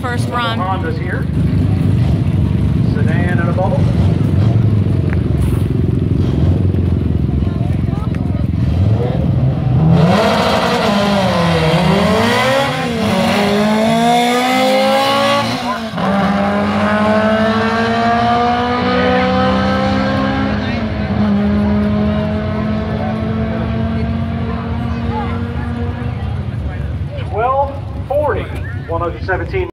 first run. Honda's here. Sedan in a bubble. Twelve forty, one hundred seventeen.